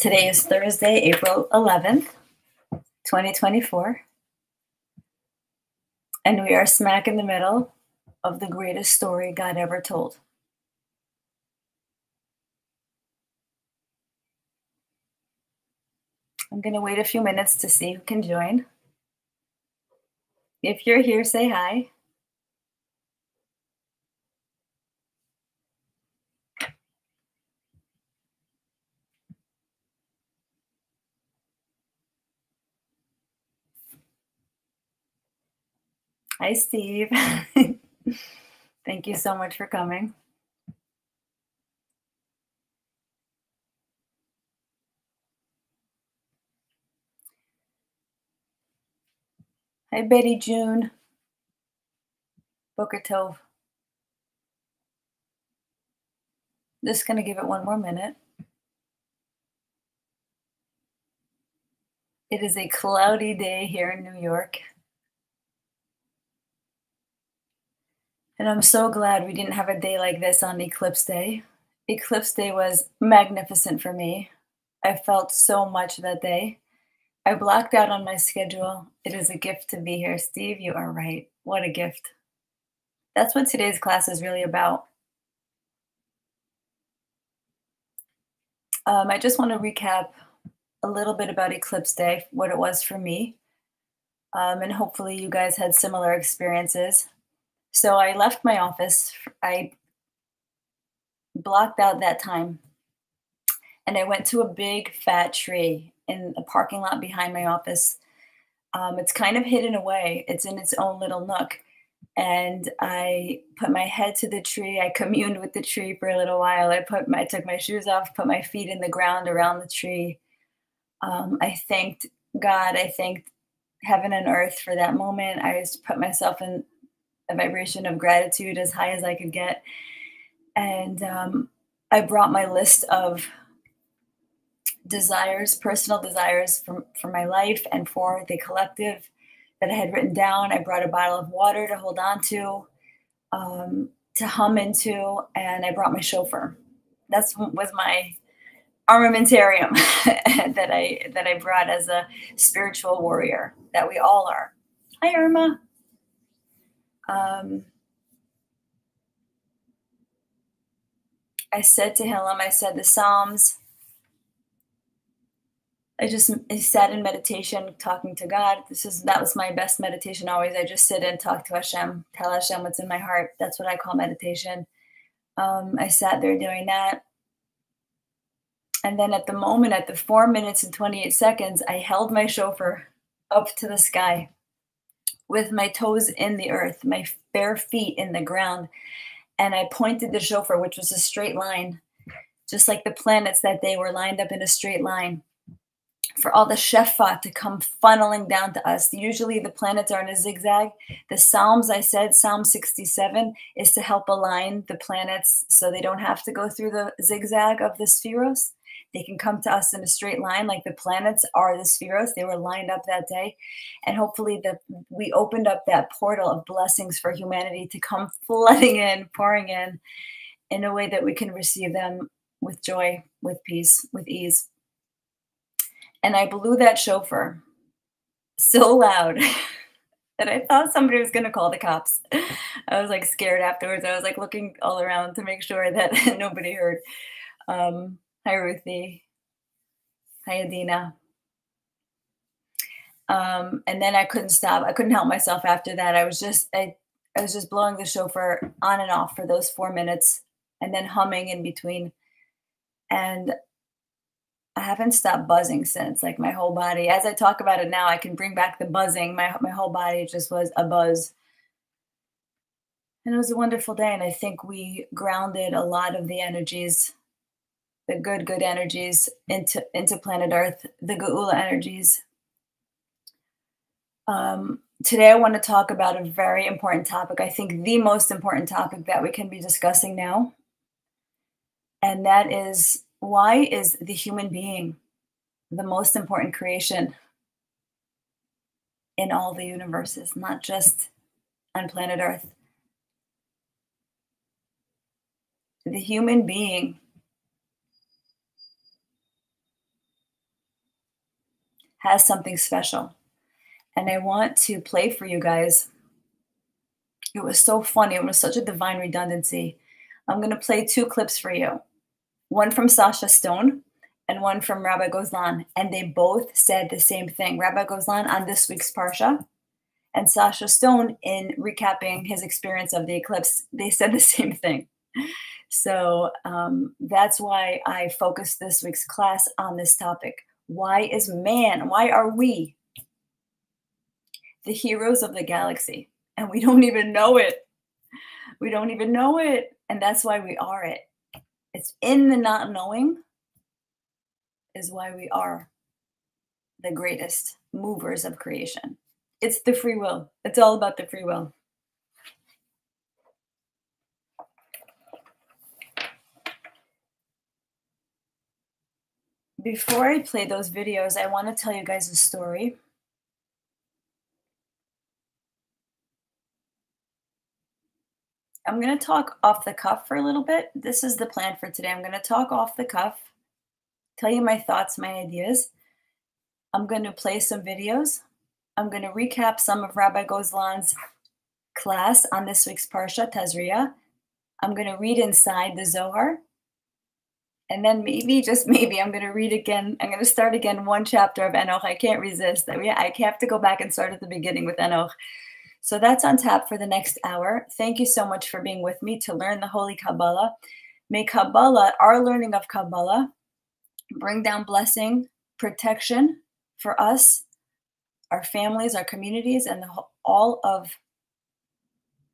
Today is Thursday, April 11th, 2024. And we are smack in the middle of the greatest story God ever told. I'm going to wait a few minutes to see who can join. If you're here, say hi. Hi, Steve. Thank you so much for coming. Hi, Betty June. Boker Tov. Just going to give it one more minute. It is a cloudy day here in New York. And I'm so glad we didn't have a day like this on Eclipse Day. Eclipse Day was magnificent for me. I felt so much that day. I blocked out on my schedule. It is a gift to be here. Steve, you are right. What a gift. That's what today's class is really about. Um, I just want to recap a little bit about Eclipse Day, what it was for me. Um, and hopefully, you guys had similar experiences. So I left my office. I blocked out that time and I went to a big fat tree in a parking lot behind my office. Um, it's kind of hidden away, it's in its own little nook. And I put my head to the tree. I communed with the tree for a little while. I put my I took my shoes off, put my feet in the ground around the tree. Um, I thanked God. I thanked heaven and earth for that moment. I just put myself in a vibration of gratitude as high as I could get. And um, I brought my list of desires, personal desires for, for my life and for the collective that I had written down. I brought a bottle of water to hold on to, um, to hum into, and I brought my shofar. That's was my armamentarium that I that I brought as a spiritual warrior that we all are. Hi, Irma. Um, I said to him, I said the Psalms. I just I sat in meditation, talking to God. This is that was my best meditation always. I just sit and talk to Hashem, tell Hashem what's in my heart. That's what I call meditation. Um, I sat there doing that. And then at the moment, at the four minutes and 28 seconds, I held my shofar up to the sky with my toes in the earth, my bare feet in the ground. And I pointed the shofar, which was a straight line, just like the planets that they were lined up in a straight line. For all the Shefa to come funneling down to us. Usually the planets are in a zigzag. The Psalms, I said, Psalm 67 is to help align the planets so they don't have to go through the zigzag of the sefiros. They can come to us in a straight line, like the planets are the sefiros. They were lined up that day, and hopefully, that we opened up that portal of blessings for humanity to come flooding in, pouring in, in a way that we can receive them with joy, with peace, with ease. And I blew that shofar so loud. that I thought somebody was going to call the cops. I was like scared afterwards. I was like looking all around to make sure that nobody heard. Um, Hi, Ruthie. Hi, Adina. Um, and then I couldn't stop. I couldn't help myself after that. I was just, I, I was just blowing the shofar on and off for those four minutes and then humming in between. And I haven't stopped buzzing since. Like my whole body, as I talk about it now, I can bring back the buzzing. My my whole body just was a buzz. And it was a wonderful day. And I think we grounded a lot of the energies the good, good energies into into planet Earth, the Geula energies. Um, today, I want to talk about a very important topic. I think the most important topic that we can be discussing now, and that is why is the human being the most important creation in all the universes, not just on planet Earth. The human being has something special. And I want to play for you guys. It was so funny. It was such a divine redundancy. I'm going to play two clips for you one from Sasha Stone and one from Rabbi Gozlan. And they both said the same thing. Rabbi Gozlan on this week's Parsha and Sasha Stone in recapping his experience of the eclipse, they said the same thing. So um, that's why I focused this week's class on this topic. Why is man, why are we the heroes of the galaxy? And we don't even know it. We don't even know it. And that's why we are it. It's in the not knowing is why we are the greatest movers of creation. It's the free will. It's all about the free will. Before I play those videos, I want to tell you guys a story. I'm going to talk off the cuff for a little bit. This is the plan for today. I'm going to talk off the cuff, tell you my thoughts, my ideas. I'm going to play some videos. I'm going to recap some of Rabbi Gozlan's class on this week's Parsha, Tazria. I'm going to read inside the Zohar. And then maybe, just maybe, I'm going to read again. I'm going to start again one chapter of Enoch. I can't resist. I have to go back and start at the beginning with Enoch. So that's on tap for the next hour. Thank you so much for being with me to learn the Holy Kabbalah. May Kabbalah, our learning of Kabbalah, bring down blessing, protection for us, our families, our communities, and the, all of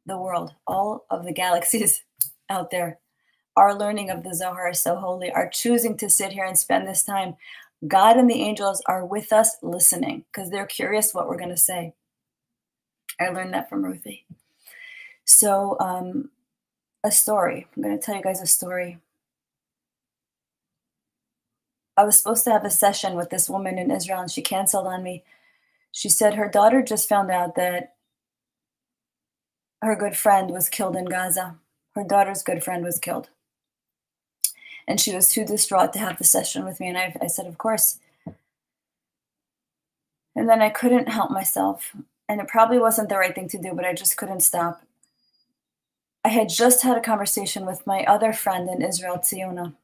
the world, all of the galaxies out there. Our learning of the Zohar is so holy. Our choosing to sit here and spend this time. God and the angels are with us listening because they're curious what we're going to say. I learned that from Ruthie. So, um, a story. I'm going to tell you guys a story. I was supposed to have a session with this woman in Israel and she canceled on me. She said her daughter just found out that her good friend was killed in Gaza. Her daughter's good friend was killed. And she was too distraught to have the session with me. And I, I said, Of course. And then I couldn't help myself and it probably wasn't the right thing to do, but I just couldn't stop. I had just had a conversation with my other friend in Israel, Tziona.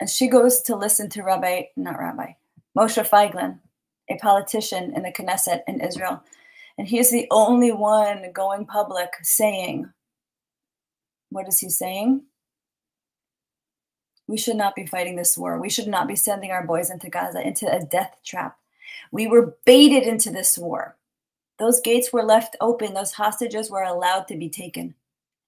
And she goes to listen to Rabbi, not Rabbi, Moshe Feiglin, a politician in the Knesset in Israel. And he is the only one going public saying, what is he saying? We should not be fighting this war. We should not be sending our boys into Gaza, into a death trap. We were baited into this war. Those gates were left open, those hostages were allowed to be taken.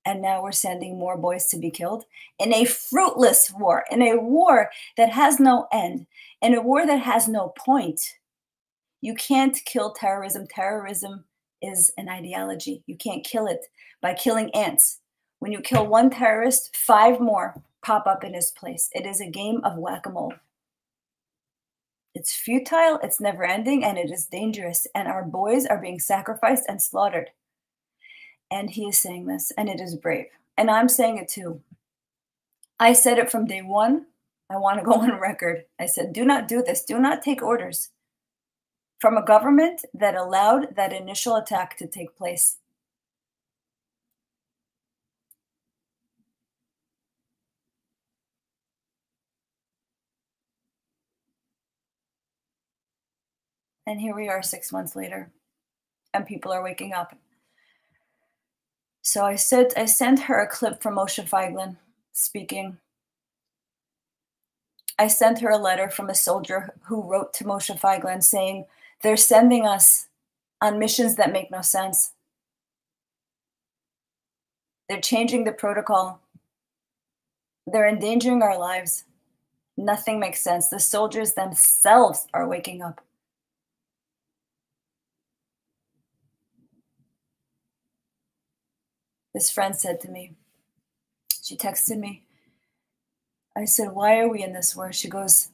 And now we're sending more boys to be killed in a fruitless war, in a war that has no end, in a war that has no point. You can't kill terrorism. Terrorism is an ideology. You can't kill it by killing ants. When you kill one terrorist, five more pop up in his place. It is a game of whack a mole. It's futile, it's never ending, and it is dangerous. And our boys are being sacrificed and slaughtered. And he is saying this, and it is brave. And I'm saying it too. I said it from day one. I want to go on record. I said, do not do this. Do not take orders from a government that allowed that initial attack to take place. And here we are six months later, and people are waking up. So I said I sent her a clip from Moshe Feiglin speaking. I sent her a letter from a soldier who wrote to Moshe Feiglin saying, They're sending us on missions that make no sense. They're changing the protocol. They're endangering our lives. Nothing makes sense. The soldiers themselves are waking up. This friend said to me, she texted me. I said, Why are we in this war? She goes,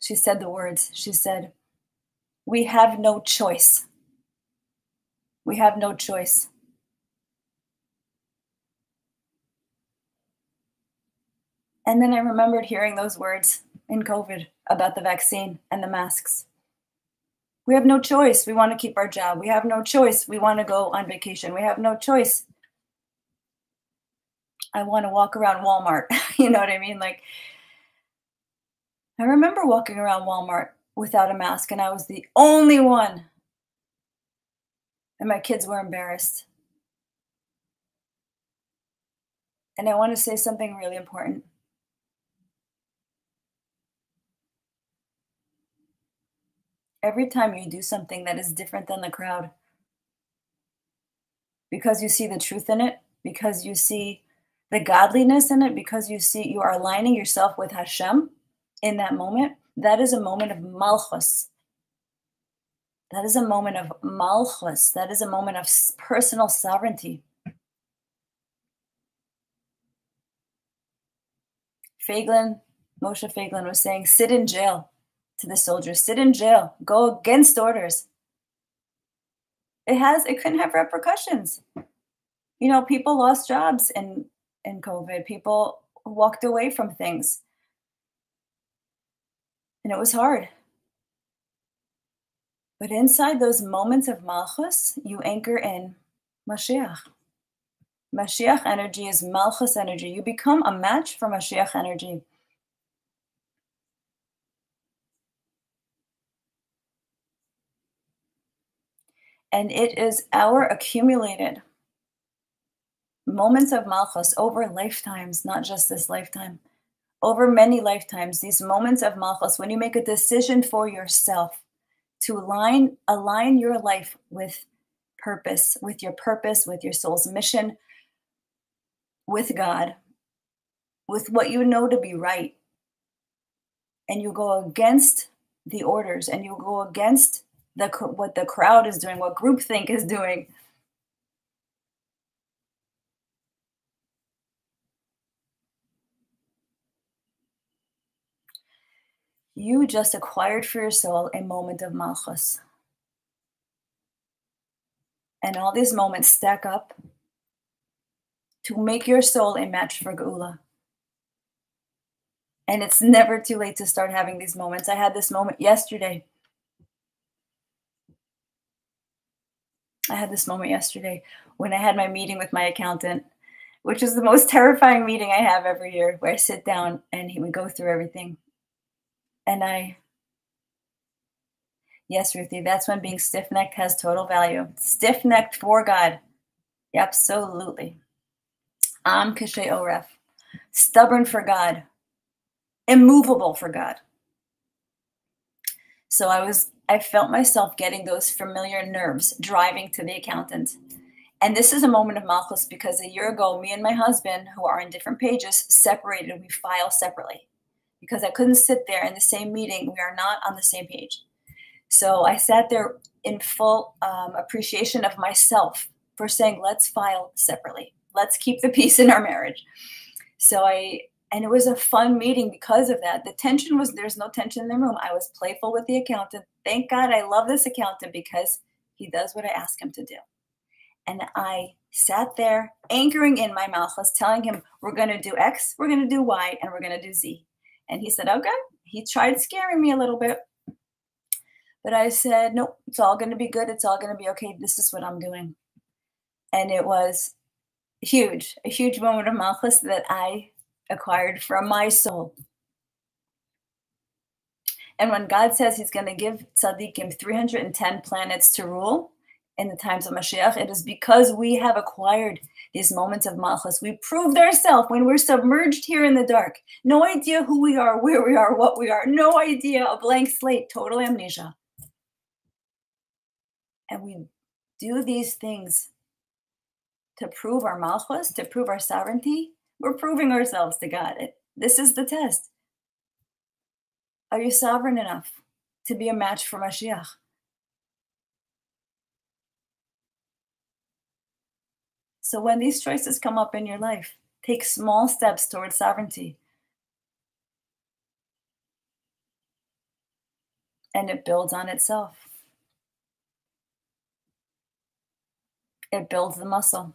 She said the words. She said, We have no choice. We have no choice. And then I remembered hearing those words in COVID about the vaccine and the masks. We have no choice. We want to keep our job. We have no choice. We want to go on vacation. We have no choice. I want to walk around Walmart. you know what I mean? Like, I remember walking around Walmart without a mask, and I was the only one. And my kids were embarrassed. And I want to say something really important. Every time you do something that is different than the crowd, because you see the truth in it, because you see the godliness in it, because you see you are aligning yourself with Hashem in that moment, that is a moment of malchus. That is a moment of malchus. That is a moment of personal sovereignty. Feiglin, Moshe Feiglin was saying, sit in jail to the soldiers, sit in jail, go against orders. It has, it couldn't have repercussions. You know, people lost jobs in, in COVID. People walked away from things. And it was hard. But inside those moments of malchus, you anchor in Mashiach. Mashiach energy is Malchus energy. You become a match for Mashiach energy. And it is our accumulated moments of Malchus over lifetimes, not just this lifetime, over many lifetimes, these moments of Malchus, when you make a decision for yourself to align, align your life with purpose, with your purpose, with your soul's mission, with God, with what you know to be right, and you go against the orders and you go against the what the crowd is doing, what groupthink is doing. You just acquired for your soul a moment of malchus. And all these moments stack up to make your soul a match for Geula. And it's never too late to start having these moments. I had this moment yesterday. I had this moment yesterday when I had my meeting with my accountant, which is the most terrifying meeting I have every year, where I sit down and he would go through everything. And I, yes, Ruthie, that's when being stiff necked has total value. Stiff necked for God. Absolutely. Am Kashe Oref, stubborn for God, immovable for God. So I was, I felt myself getting those familiar nerves driving to the accountant. And this is a moment of malchus because a year ago, me and my husband, who are in different pages, separated. We file separately because I couldn't sit there in the same meeting. We are not on the same page. So I sat there in full um, appreciation of myself for saying, let's file separately let's keep the peace in our marriage. So I, and it was a fun meeting because of that. The tension was there's no tension in the room. I was playful with the accountant. Thank God I love this accountant because he does what I ask him to do. And I sat there anchoring in my malchus, telling him, we're going to do X, we're going to do Y, and we're going to do Z. And he said, okay. He tried scaring me a little bit. But I said, nope, it's all going to be good. It's all going to be okay. This is what I'm doing. And it was huge, a huge moment of malchus that I acquired from my soul. And when God says he's going to give tzaddikim 310 planets to rule in the times of Mashiach, it is because we have acquired these moments of malchus. We proved ourselves when we're submerged here in the dark. No idea who we are, where we are, what we are. No idea, a blank slate, total amnesia. And we do these things to prove our malchus, to prove our sovereignty, we're proving ourselves to God. This is the test. Are you sovereign enough to be a match for Mashiach? So when these choices come up in your life, take small steps towards sovereignty. And it builds on itself. It builds the muscle.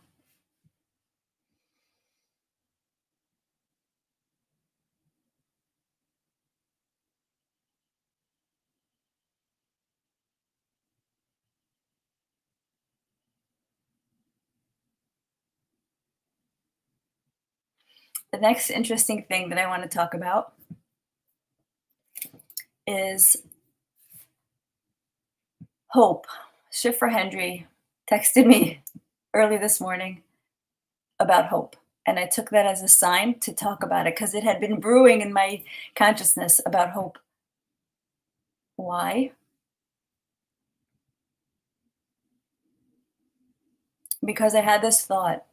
The next interesting thing that I want to talk about is hope. Shifra Hendry texted me early this morning about hope. And I took that as a sign to talk about it because it had been brewing in my consciousness about hope. Why? Because I had this thought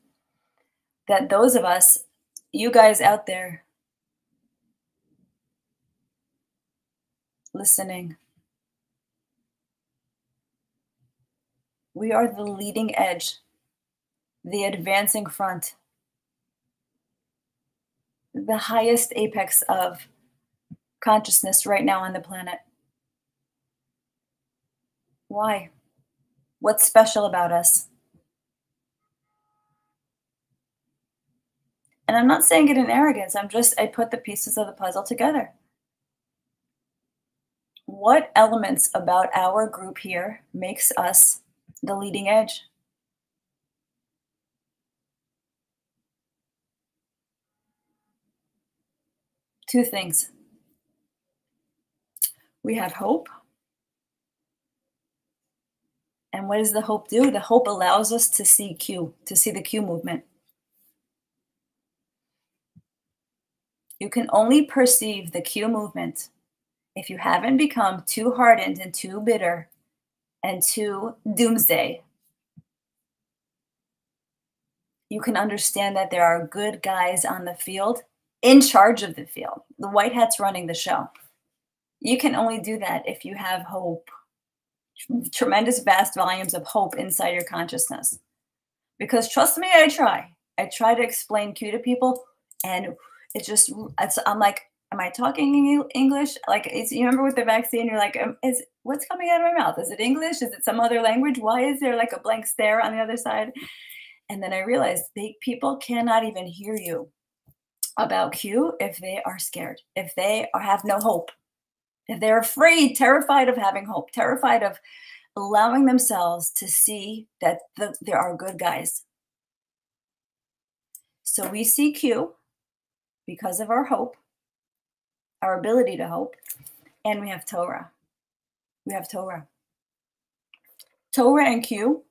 that those of us, you guys out there listening, we are the leading edge, the advancing front the highest apex of consciousness right now on the planet. Why? What's special about us? And I'm not saying it in arrogance. I'm just, I put the pieces of the puzzle together. What elements about our group here makes us the leading edge? two things. We have hope. And what does the hope do? The hope allows us to see Q, to see the Q movement. You can only perceive the Q movement if you haven't become too hardened and too bitter and too doomsday. You can understand that there are good guys on the field in charge of the field. The white hat's running the show. You can only do that if you have hope, tremendous vast volumes of hope inside your consciousness. Because trust me, I try. I try to explain Q to people, and it just, it's, I'm like, am I talking English? Like, it's, you remember with the vaccine, you're like, um, is what's coming out of my mouth? Is it English? Is it some other language? Why is there like a blank stare on the other side? And then I realized they, people cannot even hear you about Q if they are scared, if they are, have no hope, if they're afraid, terrified of having hope, terrified of allowing themselves to see that the, there are good guys. So we see Q because of our hope, our ability to hope, and we have Torah. We have Torah. Torah and Q,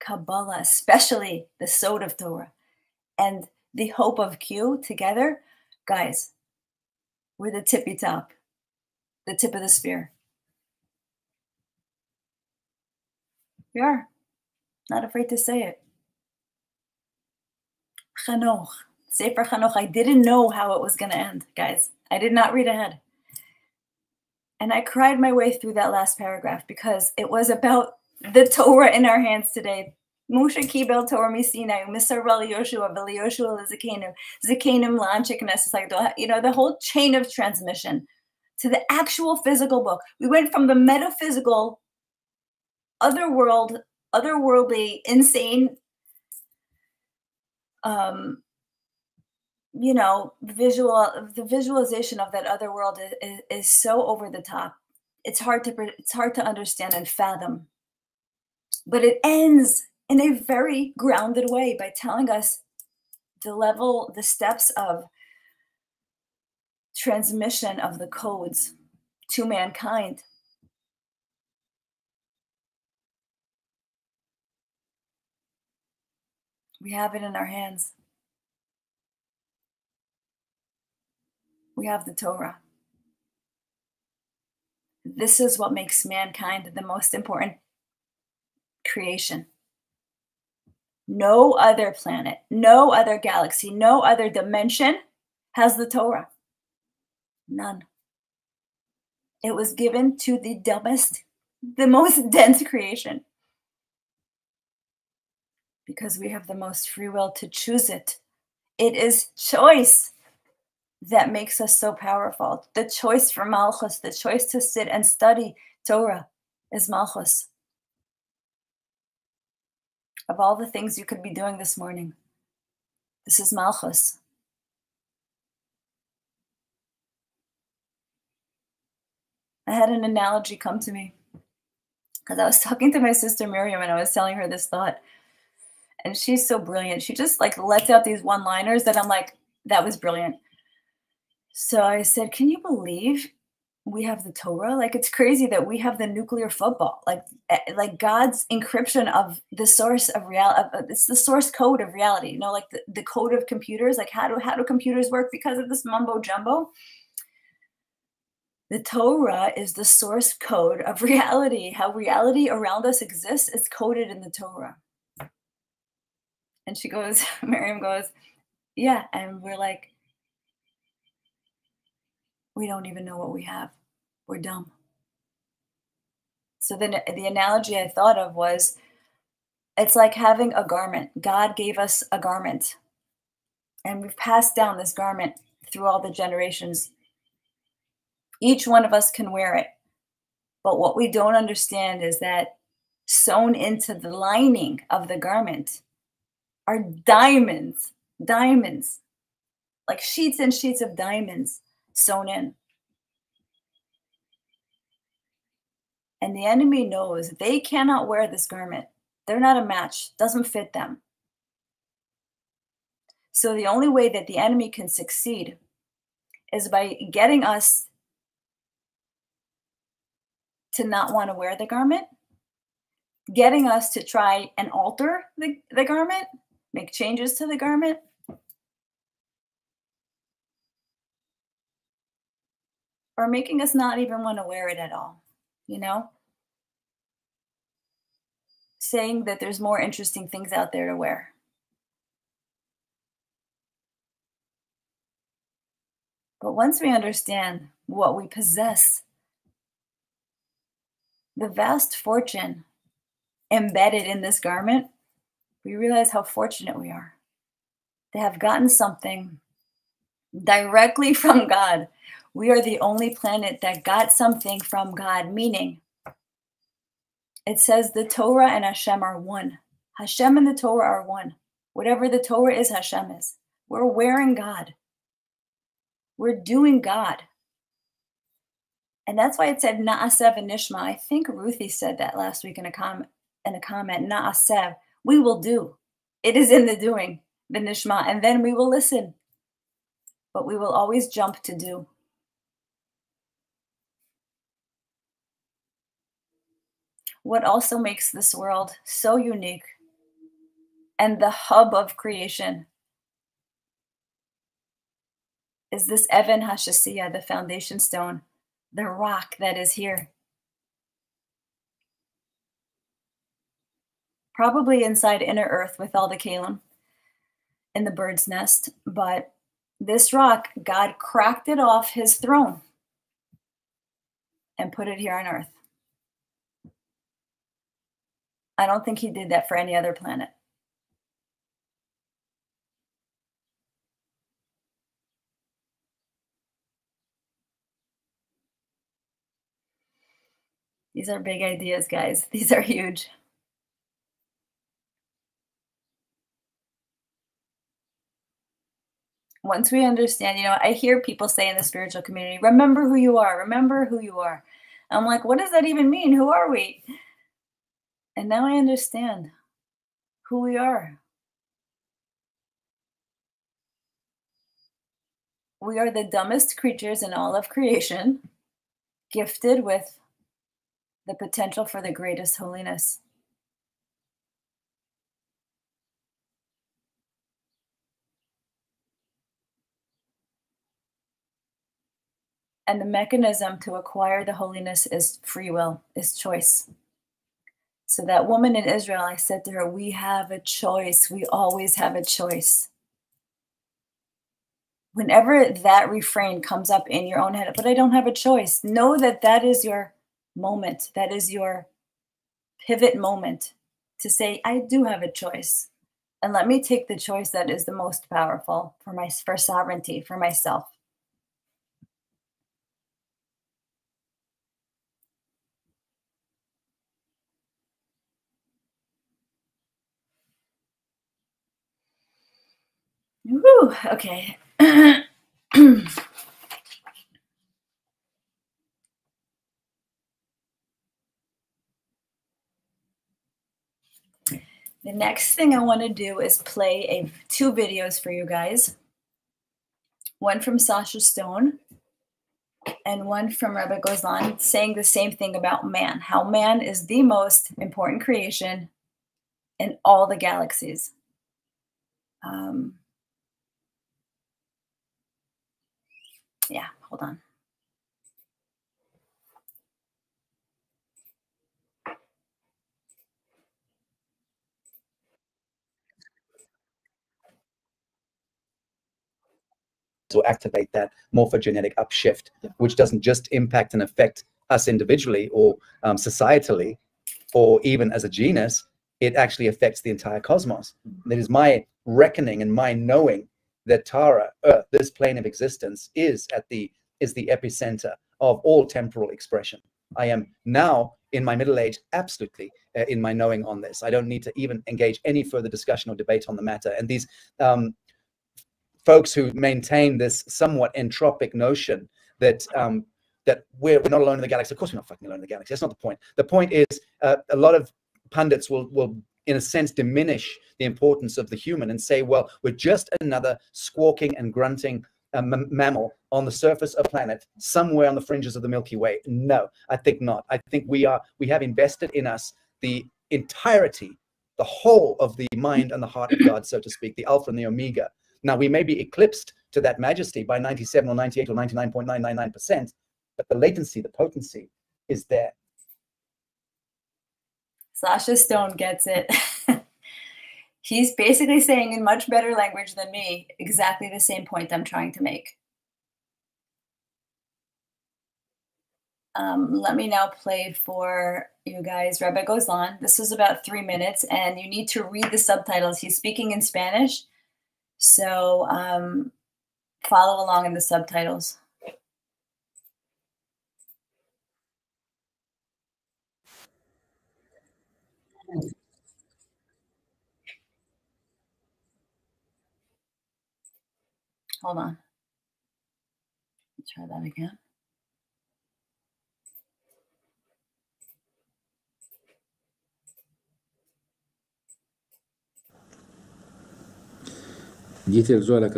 Kabbalah, especially the Sod of Torah, and the hope of Q together, guys, we're the tippy top, the tip of the spear. We are. Not afraid to say it. Chanoch, Sefer Chanoch. I didn't know how it was going to end, guys. I did not read ahead. And I cried my way through that last paragraph because it was about the Torah in our hands today, Moshe kibel Torah misinai, Misarel Yoshua, Vel Yoshua Zakenu, Zakenim Lanchik Nesasagdo, you know, the whole chain of transmission to the actual physical book. We went from the metaphysical, otherworld, otherworldly, insane, um, you know, visual, the visualization of that other world is, is, so over the top. It's hard to, it's hard to understand and fathom. But it ends in a very grounded way by telling us the level, the steps of transmission of the codes to mankind. We have it in our hands. We have the Torah. This is what makes mankind the most important creation. No other planet, no other galaxy, no other dimension has the Torah. None. It was given to the dumbest, the most dense creation. Because we have the most free will to choose it. It is choice that makes us so powerful. The choice for Malchus, the choice to sit and study Torah is Malchus of all the things you could be doing this morning. This is Malchus. I had an analogy come to me because I was talking to my sister Miriam and I was telling her this thought. And she's so brilliant. She just like lets out these one liners that I'm like, that was brilliant. So I said, Can you believe we have the Torah? Like it's crazy that we have the nuclear football. Like eh, like God's encryption of the source of reality. It's the source code of reality. You know, like the, the code of computers. Like how do how do computers work because of this mumbo jumbo? The Torah is the source code of reality. How reality around us exists is coded in the Torah. And she goes, Miriam goes, Yeah. And we're like, we don't even know what we have. We're dumb. So then uh, the analogy I thought of was it's like having a garment. God gave us a garment, and we've passed down this garment through all the generations. Each one of us can wear it. But what we don't understand is that sewn into the lining of the garment are diamonds, diamonds, like sheets and sheets of diamonds sewn in. And the enemy knows they cannot wear this garment. They're not a match, doesn't fit them. So the only way that the enemy can succeed is by getting us to not want to wear the garment, getting us to try and alter the, the garment, make changes to the garment, or making us not even want to wear it at all, you know? Saying that there's more interesting things out there to wear. But once we understand what we possess, the vast fortune embedded in this garment, we realize how fortunate we are to have gotten something directly from God we are the only planet that got something from God, meaning it says the Torah and Hashem are one. Hashem and the Torah are one. Whatever the Torah is, Hashem is. We're wearing God. We're doing God. And that's why it said Na'asev and Nishma. I think Ruthie said that last week in a comment in a comment. Na'asev. We will do. It is in the doing, the Nishma, and then we will listen. But we will always jump to do. What also makes this world so unique and the hub of creation is this Evan Hashasiya, the foundation stone, the rock that is here. Probably inside inner earth with all the kalim in the bird's nest, but this rock, God cracked it off his throne and put it here on earth. I don't think he did that for any other planet. These are big ideas, guys. These are huge. Once we understand, you know, I hear people say in the spiritual community, remember who you are, remember who you are. I'm like, what does that even mean? Who are we? And now I understand who we are. We are the dumbest creatures in all of creation, gifted with the potential for the greatest holiness. And the mechanism to acquire the holiness is free will, is choice. So that woman in Israel, I said to her, We have a choice. We always have a choice. Whenever that refrain comes up in your own head, but I don't have a choice, know that that is your moment. That is your pivot moment to say, I do have a choice. And let me take the choice that is the most powerful for my for sovereignty, for myself. Whew, okay. the next thing I want to do is play a two videos for you guys. one from Sasha Stone and one from Rebbe Gozlan saying the same thing about man, how man is the most important creation in all the galaxies. Um, yeah, hold on. to activate that morphogenetic upshift, which doesn't just impact and affect us individually or um, societally, or even as a genus, it actually affects the entire cosmos. It is my reckoning and my knowing that Terra, Earth, this plane of existence, is at the is the epicenter of all temporal expression. I am now in my middle age absolutely uh, in my knowing on this. I don't need to even engage any further discussion or debate on the matter. And these um, folks who maintain this somewhat entropic notion that um, that we're, we're not alone in the galaxy. Of course, we're not fucking alone in the galaxy. That's not the point. The point is uh, a lot of pundits will will in a sense diminish the importance of the human and say, well, we're just another squawking and grunting uh, mammal on the surface of planet somewhere on the fringes of the Milky Way. No, I think not. I think we are we have invested in us the entirety, the whole of the mind and the heart of God, so to speak, the Alpha and the Omega. Now, we may be eclipsed to that majesty by 97 or 98 or 99.999%, but the latency, the potency is there. Sasha Stone gets it. He's basically saying in much better language than me exactly the same point I'm trying to make. Um, let me now play for you guys. Rabbi Gozlan. This is about three minutes, and you need to read the subtitles. He's speaking in Spanish, so um, follow along in the subtitles. Hold on. Try that again. Dice el Zohar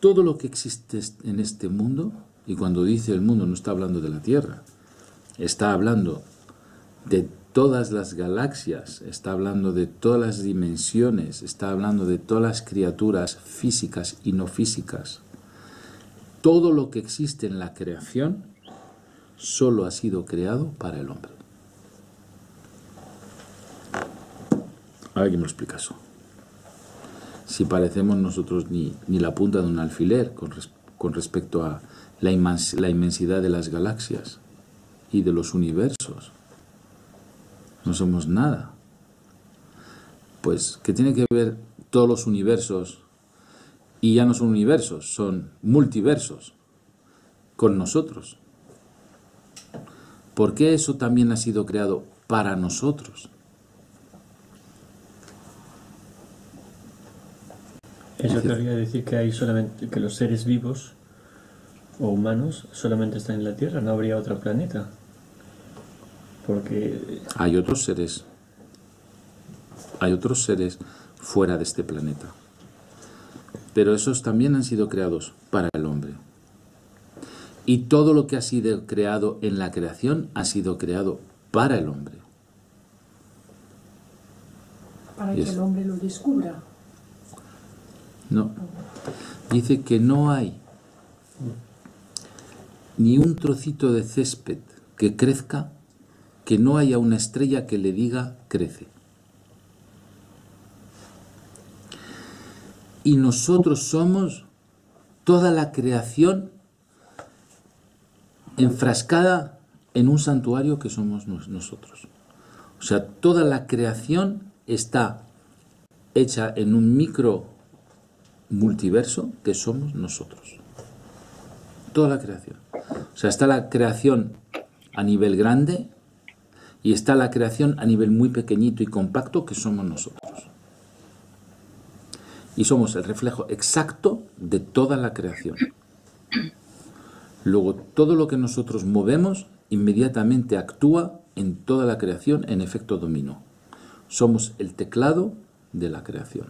todo lo que existe en este mundo, y cuando dice el mundo no está hablando de la Tierra, está hablando de todas las galaxias, está hablando de todas las dimensiones, está hablando de todas las criaturas físicas y no físicas. Todo lo que existe en la creación solo ha sido creado para el hombre. ¿Alguien me lo explica eso? si parecemos nosotros ni, ni la punta de un alfiler con, con respecto a la, la inmensidad de las galaxias y de los universos. No somos nada. Pues, ¿qué tiene que ver todos los universos? Y ya no son universos, son multiversos con nosotros. ¿Por qué eso también ha sido creado para nosotros? Eso querría decir que hay solamente que los seres vivos o humanos solamente están en la Tierra, no habría otro planeta. Porque hay otros seres. Hay otros seres fuera de este planeta. Pero esos también han sido creados para el hombre. Y todo lo que ha sido creado en la creación ha sido creado para el hombre. Para que el hombre lo descubra. No. Dice que no hay ni un trocito de césped que crezca que no haya una estrella que le diga crece. Y nosotros somos toda la creación enfrascada en un santuario que somos nosotros. O sea, toda la creación está hecha en un micro multiverso que somos nosotros. Toda la creación. O sea, está la creación a nivel grande y está la creación a nivel muy pequeñito y compacto que somos nosotros. Y somos el reflejo exacto de toda la creación. Luego, todo lo que nosotros movemos inmediatamente actúa en toda la creación en efecto dominó. Somos el teclado de la creación.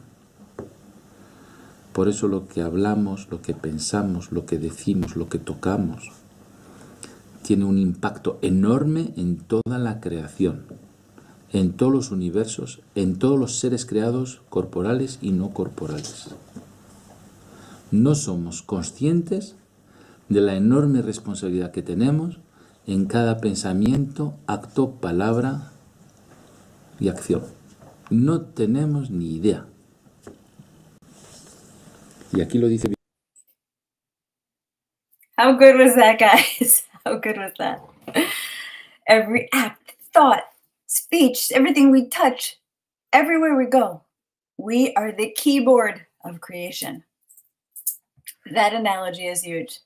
Por eso lo que hablamos, lo que pensamos, lo que decimos, lo que tocamos, tiene un impacto enorme en toda la creación, en todos los universos, en todos los seres creados corporales y no corporales. No somos conscientes de la enorme responsabilidad que tenemos en cada pensamiento, acto, palabra y acción. No tenemos ni idea. Y aquí lo dice. How good was that, guys? How good was that? Every act, thought, speech, everything we touch, everywhere we go, we are the keyboard of creation. That analogy is huge.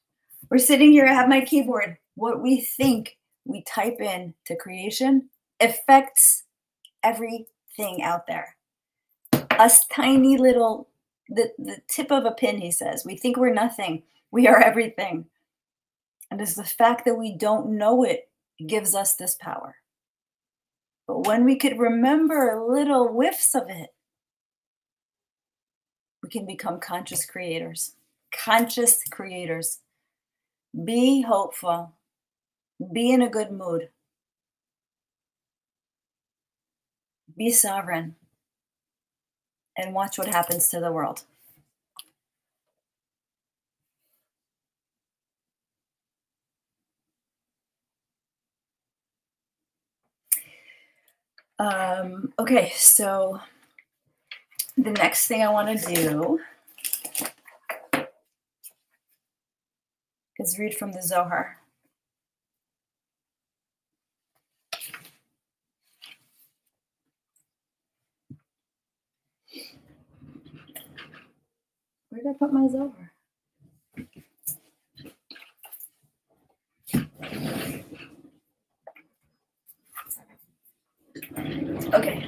We're sitting here, I have my keyboard. What we think we type in to creation affects everything out there. Us tiny little, the, the tip of a pin, he says. We think we're nothing. We are everything. And it's the fact that we don't know it gives us this power. But when we could remember little whiffs of it, we can become conscious creators. Conscious creators. Be hopeful. Be in a good mood. Be sovereign. And watch what happens to the world. Um, okay, so the next thing I want to do is read from the Zohar. Where did I put my Zohar? Okay.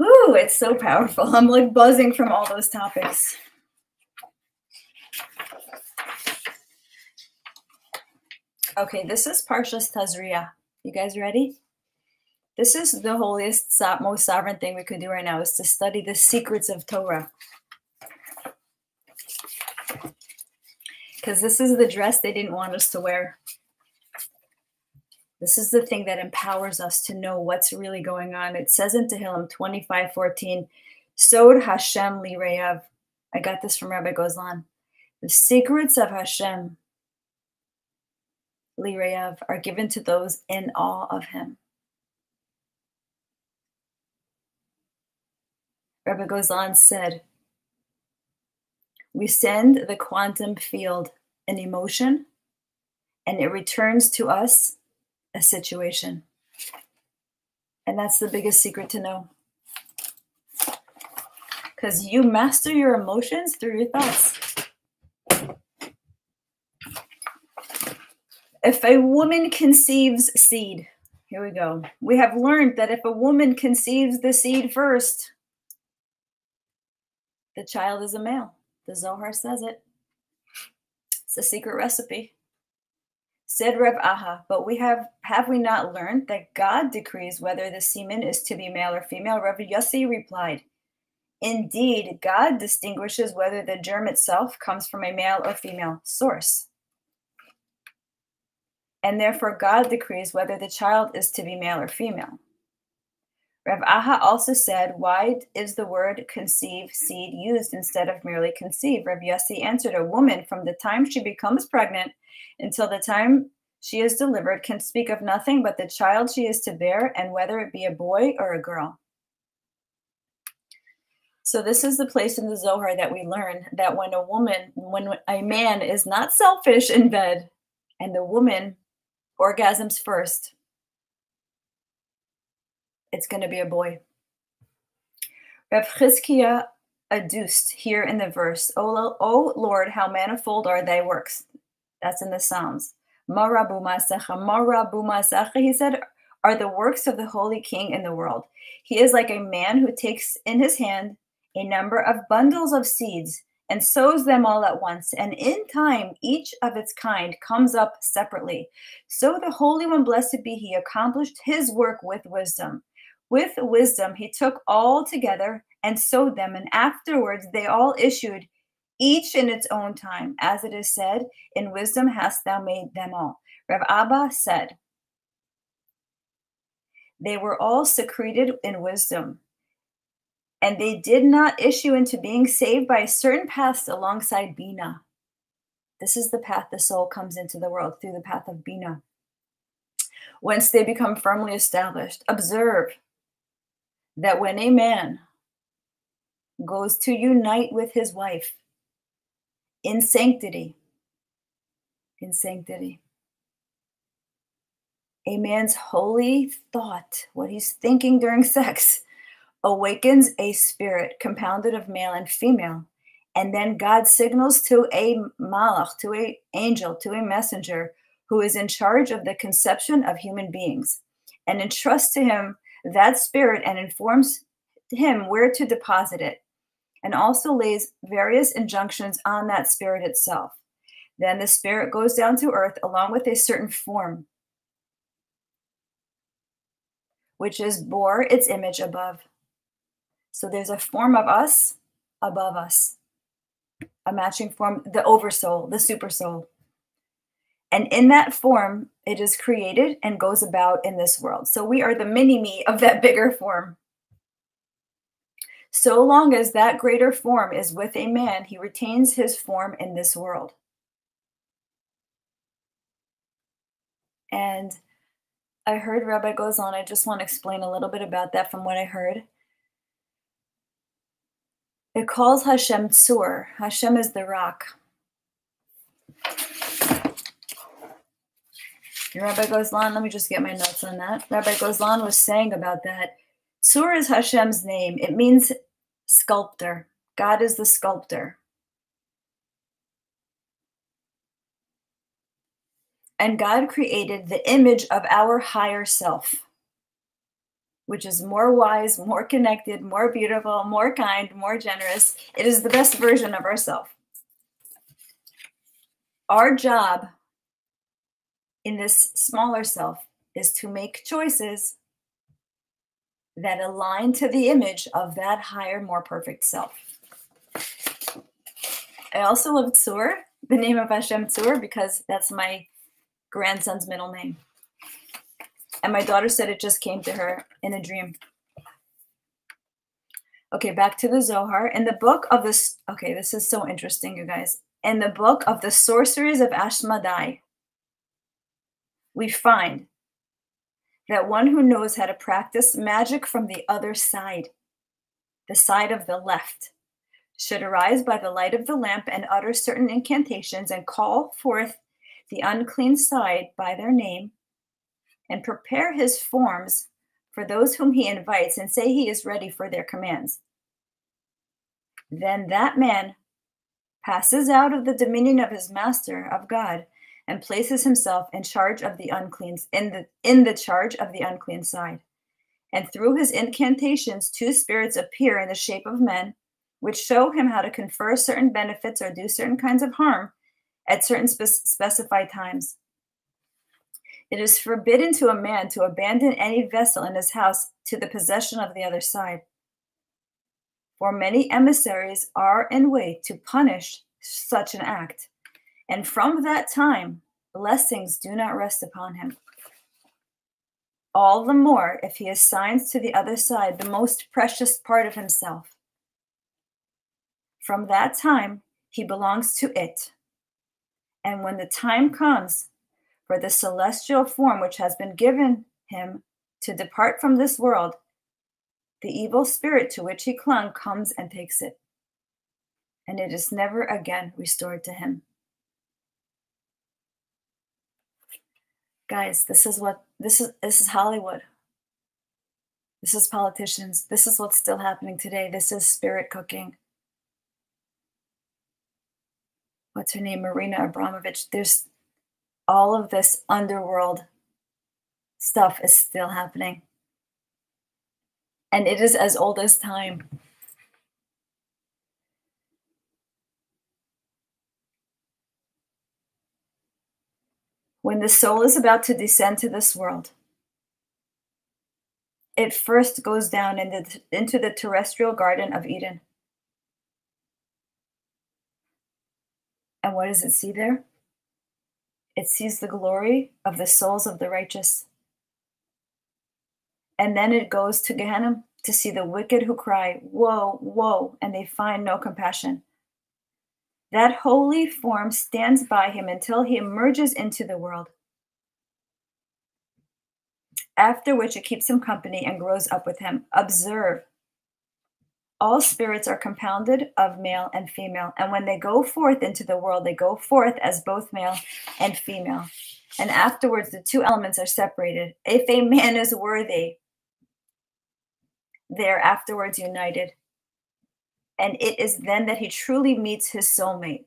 Ooh, it's so powerful. I'm like buzzing from all those topics. Okay, this is Parshas Tazria. You guys ready? This is the holiest, most sovereign thing we could do right now is to study the secrets of Torah. Because this is the dress they didn't want us to wear. This is the thing that empowers us to know what's really going on. It says in Tehillim 25 14, Sod Hashem li Reyav. I got this from Rabbi Gozlan. The secrets of Hashem li Reyav are given to those in awe of him. Rabbi Gozlan said, We send the quantum field an emotion, and it returns to us a situation. And that's the biggest secret to know. Because you master your emotions through your thoughts. If a woman conceives seed, here we go. We have learned that if a woman conceives the seed first, the child is a male. The Zohar says it. It's a secret recipe. Said Rev Aha, but we have have we not learned that God decrees whether the semen is to be male or female? Rev Yossi replied, Indeed, God distinguishes whether the germ itself comes from a male or female source. And therefore, God decrees whether the child is to be male or female. Rev Aha also said, Why is the word conceive, seed used instead of merely conceive? Rev Yossi answered, A woman from the time she becomes pregnant until the time she is delivered can speak of nothing but the child she is to bear and whether it be a boy or a girl. So, this is the place in the Zohar that we learn that when a woman, when a man is not selfish in bed and the woman orgasms first, it's going to be a boy. Rev Chizkiah adduced here in the verse, o, o Lord, how manifold are thy works. That's in the Psalms. Marabu Masecha, Marabu Masecha, he said, are the works of the Holy King in the world. He is like a man who takes in his hand a number of bundles of seeds and sows them all at once. And in time, each of its kind comes up separately. So the Holy One, blessed be He, accomplished His work with wisdom. With wisdom, He took all together and sowed them, and afterwards they all issued, each in its own time, as it is said, In wisdom hast thou made them all. Rav Abba said, They were all secreted in wisdom, and they did not issue into being saved by certain paths alongside Bina. This is the path the soul comes into the world through the path of Bina. Whence they become firmly established. Observe that when a man goes to unite with his wife in sanctity, in sanctity, a man's holy thought, what he's thinking during sex, awakens a spirit compounded of male and female. And then God signals to a malach, to a angel, to a messenger who is in charge of the conception of human beings and entrusts to him that spirit and informs him where to deposit it and also lays various injunctions on that spirit itself. Then the spirit goes down to earth along with a certain form, which is bore its image above. So there's a form of us above us, a matching form, the oversoul, the supersoul. And in that form, it is created and goes about in this world. So we are the mini me of that bigger form. So long as that greater form is with a man, he retains his form in this world. And I heard Rabbi goes on. I just want to explain a little bit about that from what I heard. It calls Hashem Tzur. Hashem is the rock. Rabbi Gozlan, let me just get my notes on that. Rabbi Gozlan was saying about that. Tzur is Hashem's name. It means sculptor. God is the sculptor. And God created the image of our higher self, which is more wise, more connected, more beautiful, more kind, more generous. It is the best version of ourself. Our job in this smaller self is to make choices that align to the image of that higher, more perfect self. I also love Tzur, the name of Hashem Tzur, because that's my grandson's middle name. And my daughter said it just came to her in a dream. Okay, back to the Zohar. In the book of this, okay, this is so interesting, you guys. In the book of the sorceries of Ashmedai, we find that one who knows how to practice magic from the other side, the side of the left, should arise by the light of the lamp and utter certain incantations and call forth the unclean side by their name and prepare his forms for those whom he invites and say he is ready for their commands. Then that man passes out of the dominion of his master, of God, and places himself in charge of the unclean in the in the charge of the unclean side. And through his incantations, two spirits appear in the shape of men, which show him how to confer certain benefits or do certain kinds of harm at certain spe- specified times. It is forbidden to a man to abandon any vessel in his house to the possession of the other side. For many emissaries are in wait to punish such an act and from that time, blessings do not rest upon him. All the more if he assigns to the other side the most precious part of himself. From that time, he belongs to it. And when the time comes for the celestial form which has been given him to depart from this world, the evil spirit to which he clung comes and takes it. And it is never again restored to him. Guys this is what this is this is hollywood. This is politicians. This is what's still happening today. This is spirit cooking. What's her name? Marina Abramović. There's all of this underworld stuff is still happening. And it is as old as time when the soul is about to descend to this world, it first goes down into, into the terrestrial Garden of Eden. And what does it see there? It sees the glory of the souls of the righteous. And then it goes to Gehenna to see the wicked who cry, Woe, woe, and they find no compassion. That holy form stands by him until he emerges into the world, after which it keeps him company and grows up with him. Observe. All spirits are compounded of male and female, and when they go forth into the world, they go forth as both male and female. And afterwards, the two elements are separated. If a man is worthy, they are afterwards united. And it is then that he truly meets his soulmate.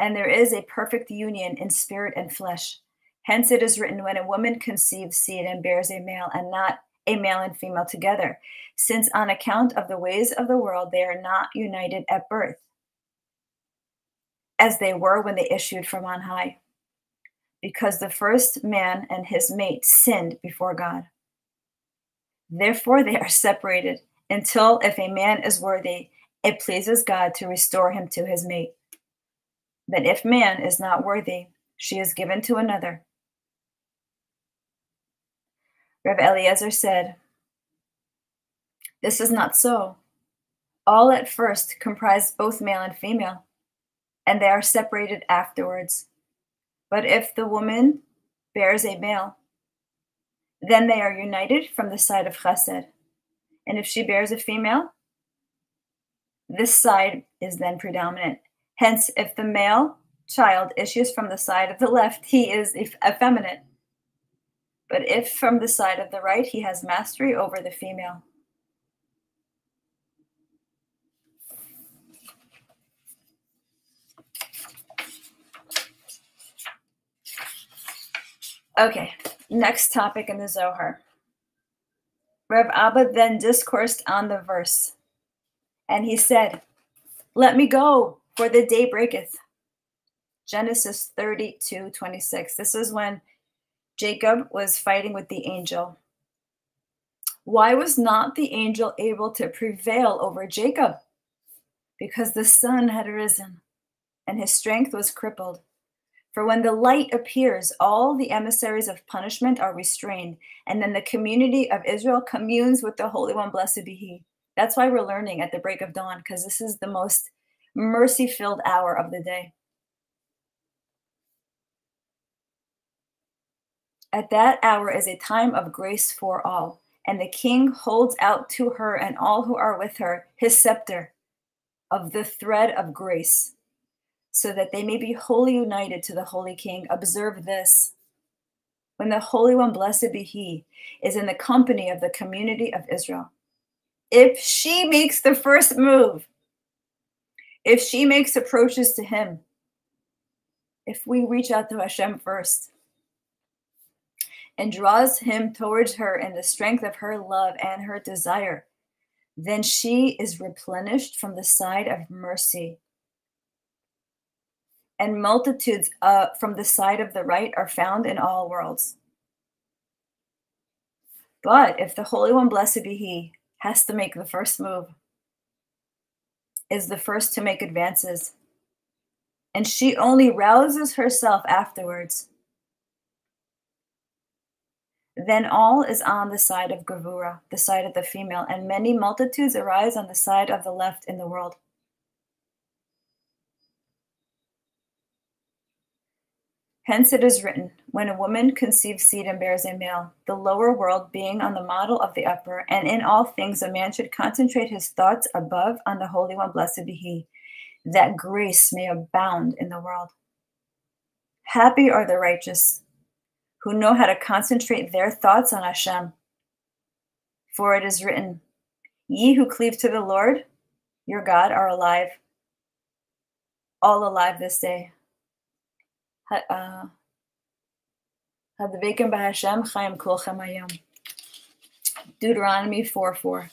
And there is a perfect union in spirit and flesh. Hence it is written, when a woman conceives seed and bears a male, and not a male and female together, since on account of the ways of the world they are not united at birth, as they were when they issued from on high, because the first man and his mate sinned before God. Therefore, they are separated until, if a man is worthy, it pleases God to restore him to his mate. But if man is not worthy, she is given to another. Rev Eliezer said, This is not so. All at first comprise both male and female, and they are separated afterwards. But if the woman bears a male, then they are united from the side of chesed. And if she bears a female, this side is then predominant. Hence, if the male child issues from the side of the left, he is effeminate. But if from the side of the right, he has mastery over the female. Okay, next topic in the Zohar. Rev Abba then discoursed on the verse, and he said, Let me go, for the day breaketh. Genesis 32 26. This is when Jacob was fighting with the angel. Why was not the angel able to prevail over Jacob? Because the sun had risen and his strength was crippled. For when the light appears, all the emissaries of punishment are restrained, and then the community of Israel communes with the Holy One, blessed be He. That's why we're learning at the break of dawn, because this is the most mercy filled hour of the day. At that hour is a time of grace for all, and the king holds out to her and all who are with her his scepter of the thread of grace so that they may be wholly united to the Holy King. Observe this. When the Holy One, blessed be He, is in the company of the community of Israel, if she makes the first move, if she makes approaches to Him, if we reach out to Hashem first, and draws him towards her in the strength of her love and her desire, then she is replenished from the side of mercy and multitudes uh, from the side of the right are found in all worlds. But if the Holy One, blessed be He, has to make the first move, is the first to make advances, and she only rouses herself afterwards, then all is on the side of Gavura, the side of the female, and many multitudes arise on the side of the left in the world. Hence it is written, When a woman conceives seed and bears a male, the lower world being on the model of the upper, and in all things a man should concentrate his thoughts above on the Holy One, blessed be He, that grace may abound in the world. Happy are the righteous who know how to concentrate their thoughts on Hashem. For it is written, Ye who cleave to the Lord, your God, are alive, all alive this day. Uh, Hadvekim b'Hashem chayim kolchem hayom. Deuteronomy 4 4.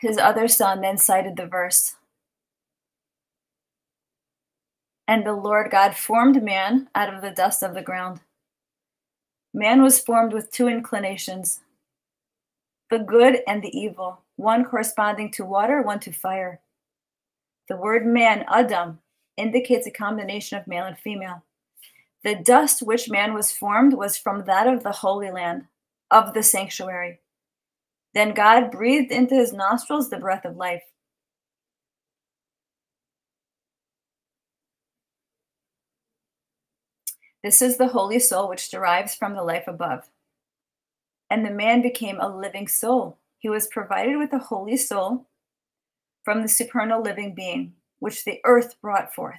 his other son then cited the verse. And the Lord God formed man out of the dust of the ground. Man was formed with two inclinations the good and the evil, one corresponding to water, one to fire. The word man, Adam, indicates a combination of male and female. The dust which man was formed was from that of the Holy Land, of the sanctuary. Then God breathed into his nostrils the breath of life. This is the holy soul which derives from the life above. And the man became a living soul. He was provided with a holy soul from the supernal living being, which the earth brought forth.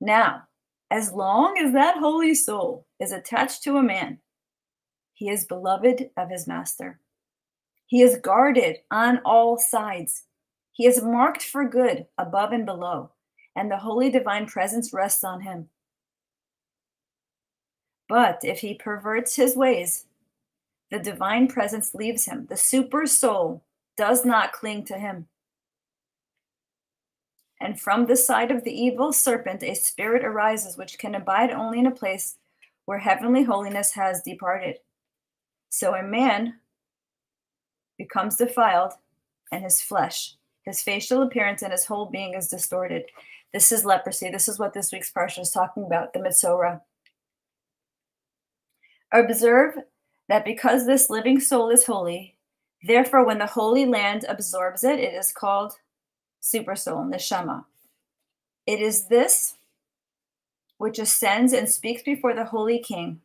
Now, as long as that holy soul is attached to a man, he is beloved of his master. He is guarded on all sides. He is marked for good above and below, and the holy divine presence rests on him. But if he perverts his ways, the divine presence leaves him. The super soul does not cling to him. And from the side of the evil serpent, a spirit arises which can abide only in a place where heavenly holiness has departed. So a man becomes defiled, and his flesh, his facial appearance, and his whole being is distorted. This is leprosy. This is what this week's parsha is talking about, the Metzora. Observe that because this living soul is holy, therefore, when the holy land absorbs it, it is called supersoul, neshama. It is this which ascends and speaks before the holy king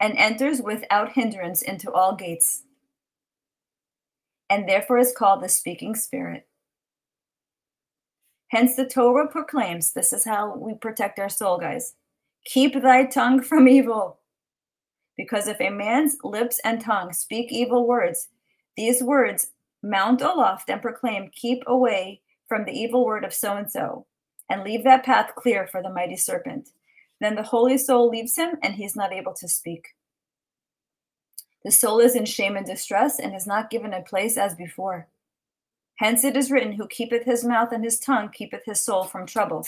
and enters without hindrance into all gates, and therefore is called the speaking spirit. Hence, the Torah proclaims this is how we protect our soul, guys. Keep thy tongue from evil. Because if a man's lips and tongue speak evil words, these words mount aloft and proclaim, Keep away from the evil word of so and so, and leave that path clear for the mighty serpent. Then the holy soul leaves him, and he is not able to speak. The soul is in shame and distress, and is not given a place as before. Hence it is written, Who keepeth his mouth and his tongue keepeth his soul from trouble.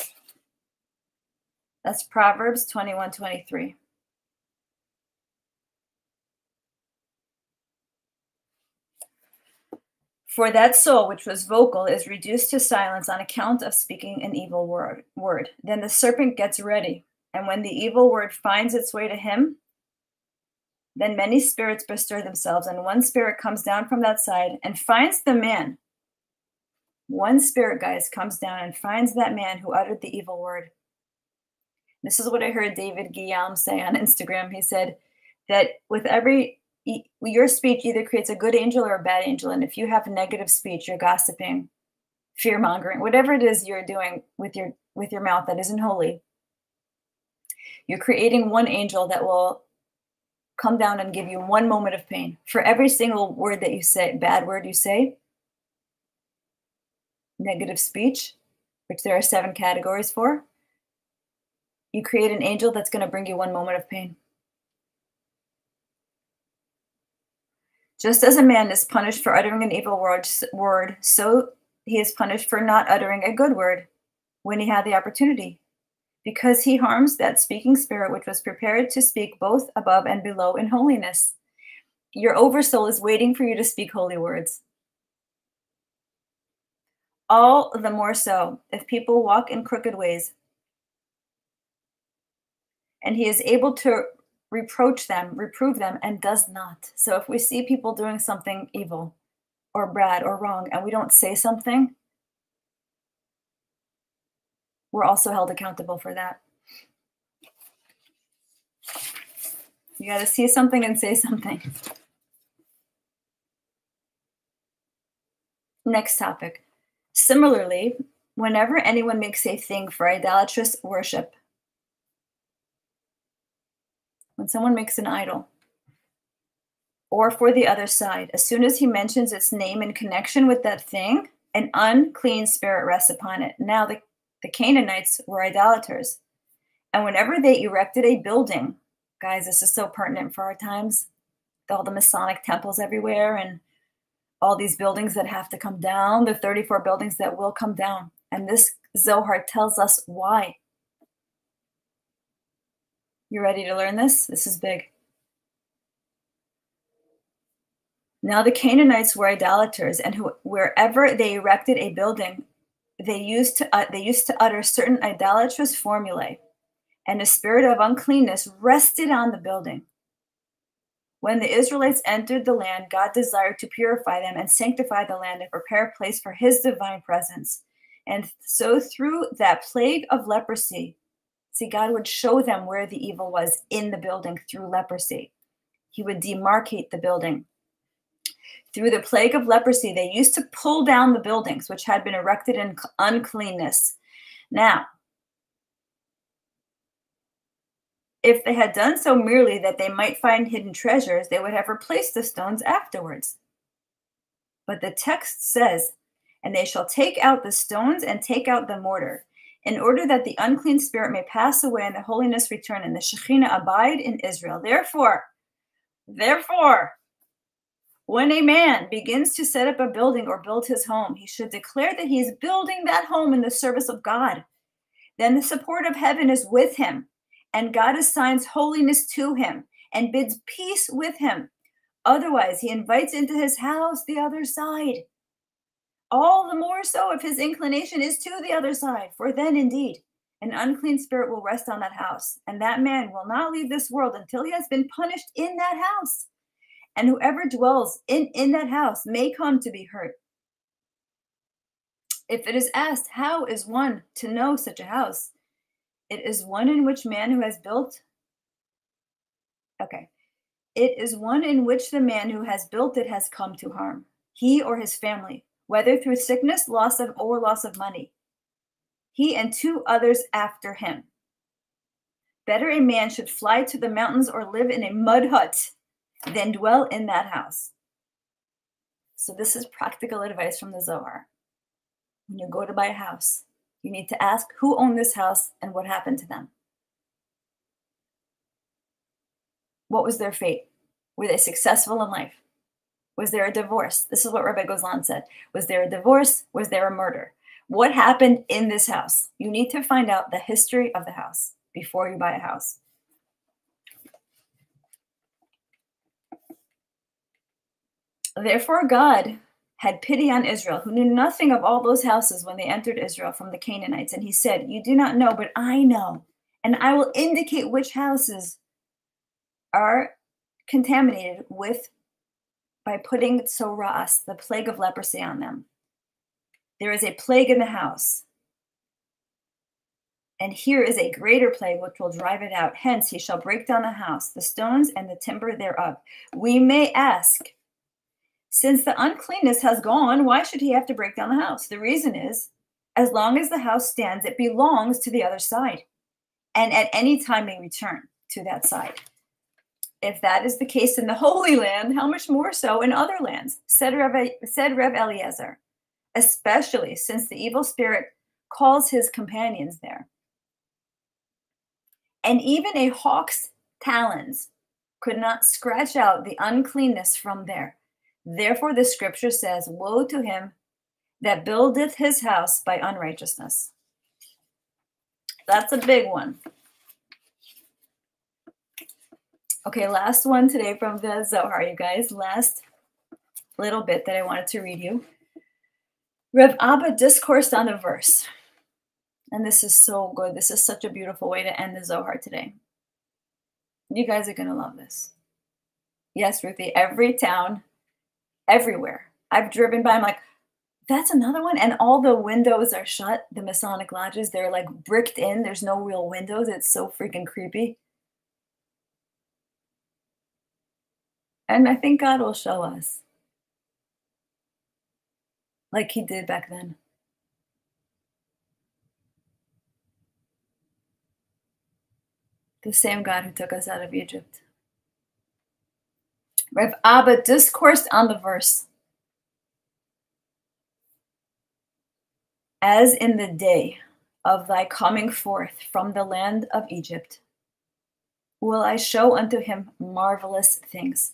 That's Proverbs 21 23. For that soul which was vocal is reduced to silence on account of speaking an evil word. word. Then the serpent gets ready, and when the evil word finds its way to him, then many spirits bestir themselves, and one spirit comes down from that side and finds the man. One spirit, guys, comes down and finds that man who uttered the evil word. This is what I heard David Guillaume say on Instagram. He said that with every your speech either creates a good angel or a bad angel, and if you have negative speech, you're gossiping, fear mongering, whatever it is you're doing with your with your mouth that isn't holy. You're creating one angel that will come down and give you one moment of pain for every single word that you say, bad word you say, negative speech, which there are seven categories for you create an angel that's going to bring you one moment of pain. Just as a man is punished for uttering an evil word, word, so he is punished for not uttering a good word when he had the opportunity, because he harms that speaking spirit which was prepared to speak both above and below in holiness. Your oversoul is waiting for you to speak holy words. All the more so if people walk in crooked ways, and he is able to reproach them, reprove them, and does not. So if we see people doing something evil or bad or wrong and we don't say something, we're also held accountable for that. You got to see something and say something. Next topic. Similarly, whenever anyone makes a thing for idolatrous worship, when someone makes an idol, or for the other side, as soon as he mentions its name in connection with that thing, an unclean spirit rests upon it. Now, the, the Canaanites were idolaters. And whenever they erected a building, guys, this is so pertinent for our times, all the Masonic temples everywhere and all these buildings that have to come down, the 34 buildings that will come down. And this Zohar tells us why. You ready to learn this? This is big. Now the Canaanites were idolaters, and who, wherever they erected a building, they used to uh, they used to utter certain idolatrous formulae, and a spirit of uncleanness rested on the building. When the Israelites entered the land, God desired to purify them and sanctify the land and prepare a place for his divine presence. And so, through that plague of leprosy, see, God would show them where the evil was in the building through leprosy. He would demarcate the building. Through the plague of leprosy, they used to pull down the buildings which had been erected in uncleanness. Now, If they had done so merely that they might find hidden treasures, they would have replaced the stones afterwards. But the text says, And they shall take out the stones and take out the mortar, in order that the unclean spirit may pass away and the holiness return and the Shekhinah abide in Israel. Therefore, therefore, when a man begins to set up a building or build his home, he should declare that he is building that home in the service of God. Then the support of heaven is with him and God assigns holiness to him and bids peace with him. Otherwise, he invites into his house the other side. All the more so if his inclination is to the other side, for then indeed an unclean spirit will rest on that house, and that man will not leave this world until he has been punished in that house. And whoever dwells in, in that house may come to be hurt. If it is asked, How is one to know such a house? It is one in which man who has built. Okay. It is one in which the man who has built it has come to harm, he or his family, whether through sickness, loss of, or loss of money. He and two others after him. Better a man should fly to the mountains or live in a mud hut than dwell in that house. So, this is practical advice from the Zohar. When you go to buy a house, you need to ask who owned this house and what happened to them. What was their fate? Were they successful in life? Was there a divorce? This is what Rabbi Gozlan said. Was there a divorce? Was there a murder? What happened in this house? You need to find out the history of the house before you buy a house. Therefore, God had pity on Israel, who knew nothing of all those houses when they entered Israel from the Canaanites. And he said, You do not know, but I know. And I will indicate which houses are contaminated with by putting tzoras, the plague of leprosy, on them. There is a plague in the house. And here is a greater plague which will drive it out. Hence, he shall break down the house, the stones, and the timber thereof. We may ask, since the uncleanness has gone, why should he have to break down the house? The reason is, as long as the house stands, it belongs to the other side, and at any time may return to that side. If that is the case in the Holy Land, how much more so in other lands? Said Rev, said Rev Eliezer, especially since the evil spirit calls his companions there. And even a hawk's talons could not scratch out the uncleanness from there Therefore, the scripture says, Woe to him that buildeth his house by unrighteousness. That's a big one. Okay, last one today from the Zohar, you guys. Last little bit that I wanted to read you. Rev Abba discoursed on a verse. And this is so good. This is such a beautiful way to end the Zohar today. You guys are going to love this. Yes, Ruthie, every town everywhere. I've driven by, I'm like, that's another one. And all the windows are shut. The Masonic lodges, they're like bricked in. There's no real windows. It's so freaking creepy. And I think God will show us like he did back then. The same God who took us out of Egypt. Rev Abba discoursed on the verse. As in the day of thy coming forth from the land of Egypt, will I show unto him marvelous things.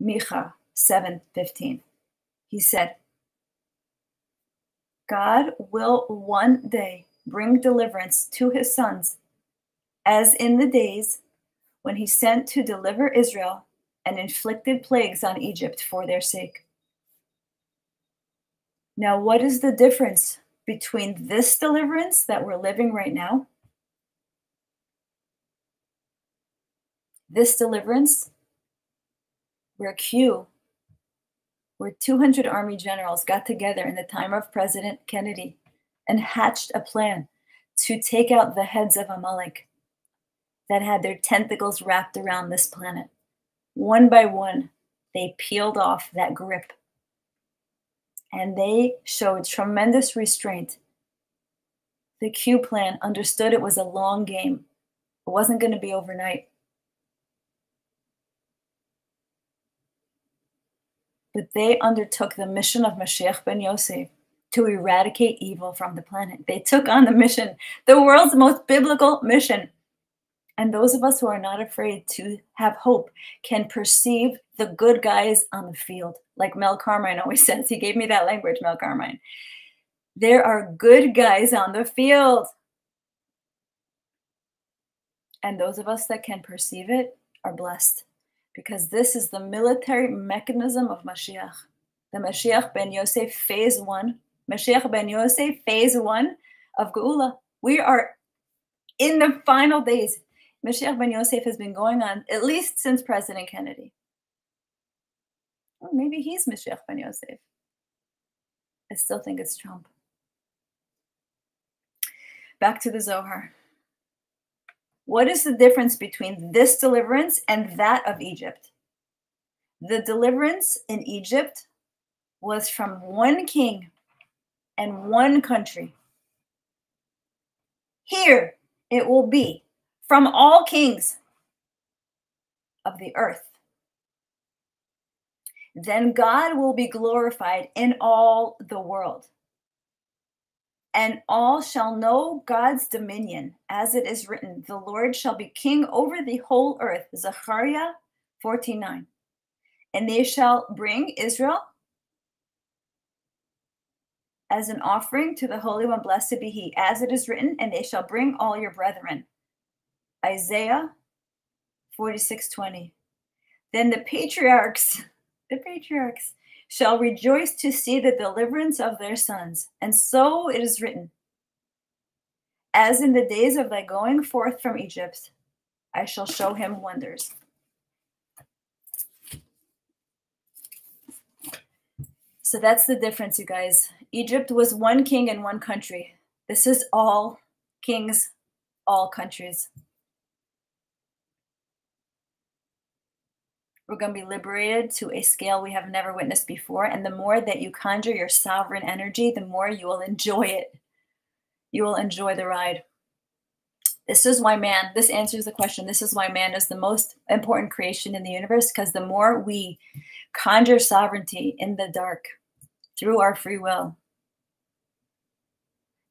Micha 7:15. He said, God will one day bring deliverance to his sons, as in the days when he sent to deliver Israel and inflicted plagues on Egypt for their sake. Now, what is the difference between this deliverance that we're living right now? This deliverance, where Q, where 200 army generals got together in the time of President Kennedy and hatched a plan to take out the heads of Amalek that had their tentacles wrapped around this planet. One by one, they peeled off that grip and they showed tremendous restraint. The Q plan understood it was a long game, it wasn't going to be overnight. But they undertook the mission of Mashiach ben Yosef to eradicate evil from the planet. They took on the mission, the world's most biblical mission. And those of us who are not afraid to have hope can perceive the good guys on the field. Like Mel Carmine always says, he gave me that language, Mel Carmine. There are good guys on the field. And those of us that can perceive it are blessed because this is the military mechanism of Mashiach. The Mashiach ben Yosef phase one Mashiach ben Yosef, phase one of Geula. We are in the final days. Mashiach ben Yosef has been going on at least since President Kennedy. Well, maybe he's Mashiach ben Yosef. I still think it's Trump. Back to the Zohar. What is the difference between this deliverance and that of Egypt? The deliverance in Egypt was from one king and one country. Here it will be from all kings of the earth. Then God will be glorified in all the world. And all shall know God's dominion, as it is written, the Lord shall be king over the whole earth. Zechariah 14:9. And they shall bring Israel as an offering to the Holy One, blessed be He, as it is written, and they shall bring all your brethren. Isaiah 46 20. Then the patriarchs, the patriarchs, shall rejoice to see the deliverance of their sons. And so it is written, As in the days of thy going forth from Egypt, I shall show him wonders. So that's the difference, you guys. Egypt was one king and one country. This is all kings, all countries. We're going to be liberated to a scale we have never witnessed before. And the more that you conjure your sovereign energy, the more you will enjoy it. You will enjoy the ride. This is why man, this answers the question. This is why man is the most important creation in the universe because the more we conjure sovereignty in the dark, through our free will,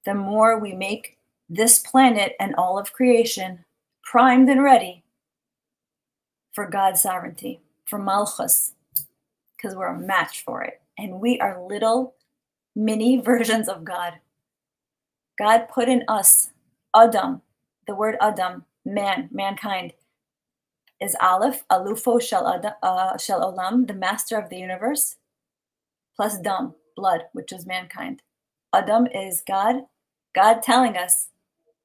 the more we make this planet and all of creation primed and ready for God's sovereignty, for Malchus, because we're a match for it. And we are little mini versions of God. God put in us Adam, the word Adam, man, mankind, is Aleph, Alufo Shel, Adam, uh, Shel Olam, the master of the universe, plus Dam, blood, which is mankind. Adam is God, God telling us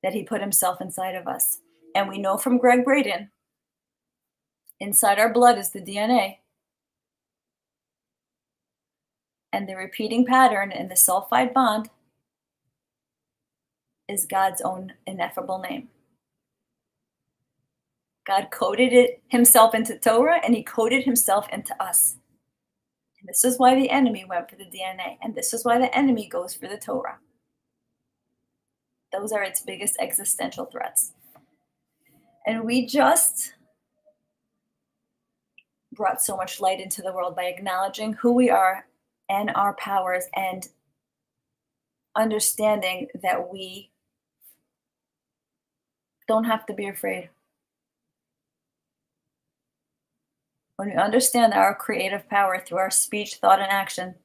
that he put himself inside of us. And we know from Gregg Braden, inside our blood is the DNA. And the repeating pattern in the sulfide bond is God's own ineffable name. God coded it himself into Torah and he coded himself into us. And this is why the enemy went for the DNA. And this is why the enemy goes for the Torah. Those are its biggest existential threats. And we just brought so much light into the world by acknowledging who we are and our powers and understanding that we don't have to be afraid. when we understand our creative power through our speech, thought, and action,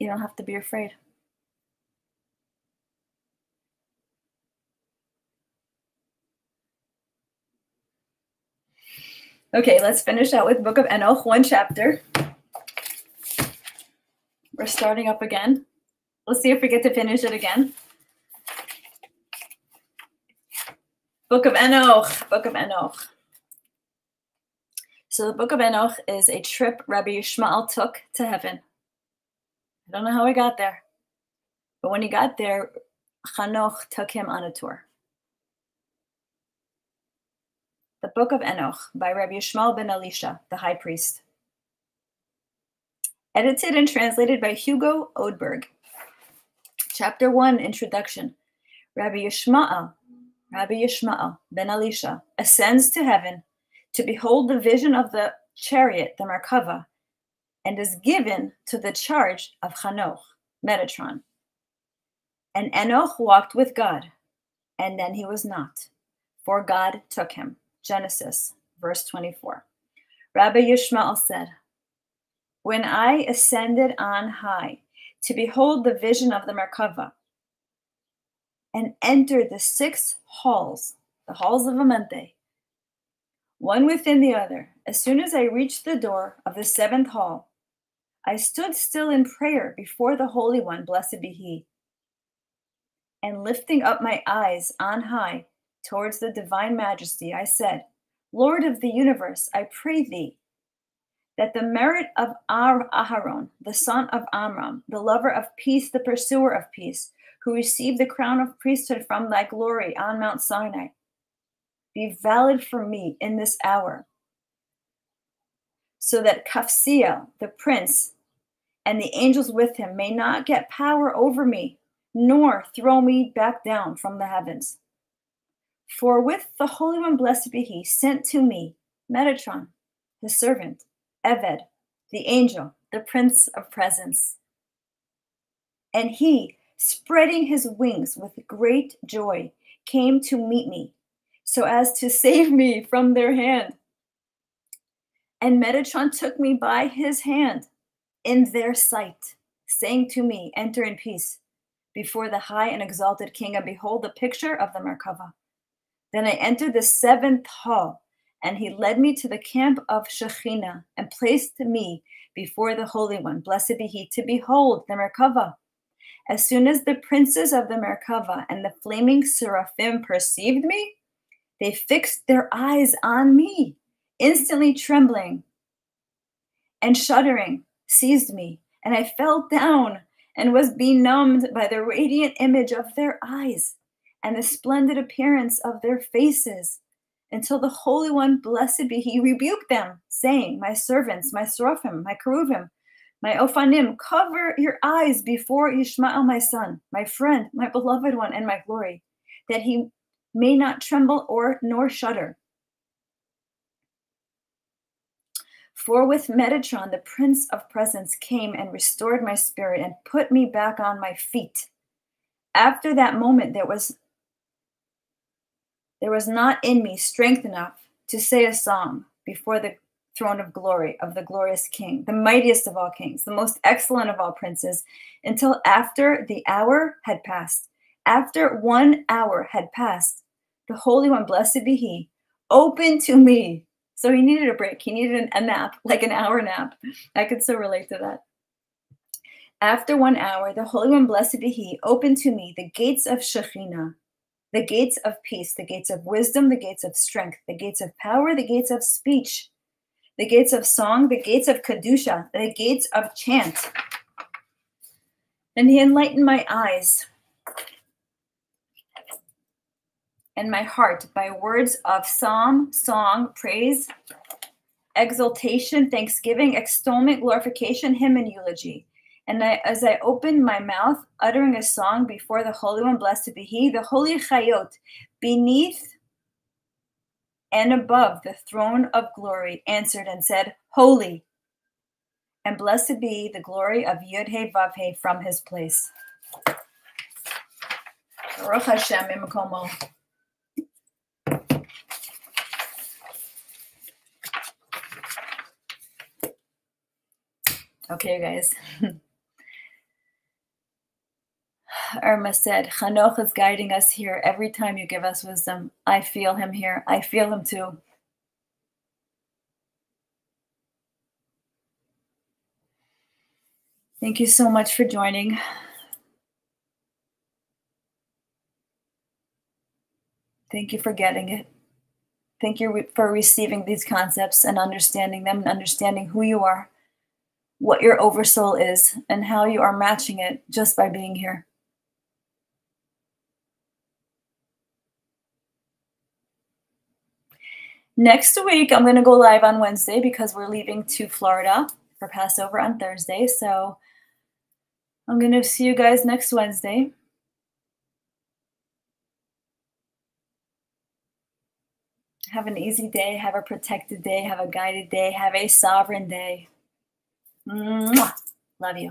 you don't have to be afraid. Okay, let's finish out with Book of Enoch, one chapter. We're starting up again. Let's see if we get to finish it again. Book of Enoch, Book of Enoch. So the Book of Enoch is a trip Rabbi Yishmael took to heaven. I don't know how he got there, but when he got there, Hanoch took him on a tour. The Book of Enoch by Rabbi Yishmael ben Elisha, the high priest. Edited and translated by Hugo Odeberg. Chapter 1 Introduction Rabbi Yishmael, Rabbi Yishmael ben Elisha, ascends to heaven to behold the vision of the chariot, the Merkava, and is given to the charge of Hanoch, Metatron. And Enoch walked with God, and then he was not, for God took him. Genesis, verse 24. Rabbi Yishmael said, When I ascended on high to behold the vision of the Merkava and entered the six halls, the halls of Amenti, one within the other, as soon as I reached the door of the seventh hall, I stood still in prayer before the Holy One, blessed be He. And lifting up my eyes on high, towards the divine majesty, I said, Lord of the universe, I pray thee that the merit of Ar Aharon, the son of Amram, the lover of peace, the pursuer of peace, who received the crown of priesthood from thy glory on Mount Sinai, be valid for me in this hour, so that Kafsiel, the prince, and the angels with him may not get power over me, nor throw me back down from the heavens. For with the Holy One, blessed be He, sent to me Metatron, his servant, Eved, the angel, the Prince of Presence. And he, spreading his wings with great joy, came to meet me, so as to save me from their hand. And Metatron took me by his hand in their sight, saying to me, Enter in peace before the high and exalted king, and behold the picture of the Merkava. Then I entered the seventh hall, and he led me to the camp of Shekhinah and placed me before the Holy One, blessed be he, to behold the Merkava. As soon as the princes of the Merkava and the flaming seraphim perceived me, they fixed their eyes on me, instantly trembling and shuddering seized me, and I fell down and was benumbed by the radiant image of their eyes and the splendid appearance of their faces, until the Holy One, blessed be He, rebuked them, saying, My servants, my seraphim, my cherubim, my ophanim, cover your eyes before Ishmael, my son, my friend, my beloved one, and my glory, that he may not tremble or nor shudder. For with Metatron, the Prince of Presence came and restored my spirit and put me back on my feet. After that moment, there was there was not in me strength enough to say a song before the throne of glory of the glorious King, the mightiest of all kings, the most excellent of all princes, until after the hour had passed. After one hour had passed, the Holy One, blessed be He, opened to me. So he needed a break. He needed a nap, like an hour nap. I could so relate to that. After one hour, the Holy One, blessed be He, opened to me the gates of Shekhinah, the gates of peace, the gates of wisdom, the gates of strength, the gates of power, the gates of speech, the gates of song, the gates of Kedusha, the gates of chant. And he enlightened my eyes and my heart by words of psalm, song, praise, exultation, thanksgiving, extolment, glorification, hymn, and eulogy. And I, as I opened my mouth, uttering a song before the Holy One, blessed be He, the Holy Chayot, beneath and above the throne of glory, answered and said, Holy, and blessed be the glory of Yud He Vav He from His place. Baruch Hashem Okay, guys. Irma said, Hanoch is guiding us here every time you give us wisdom. I feel him here. I feel him too. Thank you so much for joining. Thank you for getting it. Thank you for receiving these concepts and understanding them and understanding who you are, what your oversoul is, and how you are matching it just by being here. Next week, I'm going to go live on Wednesday because we're leaving to Florida for Passover on Thursday. So I'm going to see you guys next Wednesday. Have an easy day. Have a protected day. Have a guided day. Have a sovereign day. Mwah. Love you.